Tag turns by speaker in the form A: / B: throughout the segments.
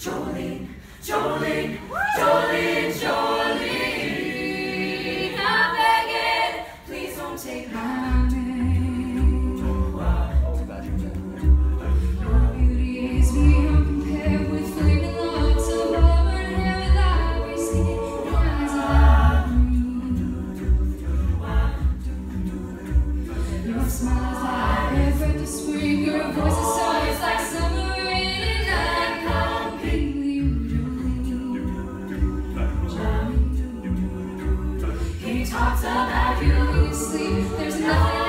A: Jolene, Jolene, Jolene, Jolene. I'm begging, please don't take my name. Your beauty is beyond compare with flaming locks of auburn hair eyes Your like spring, your voice is talks about you. when you Sleep. There's nothing.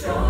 A: joy.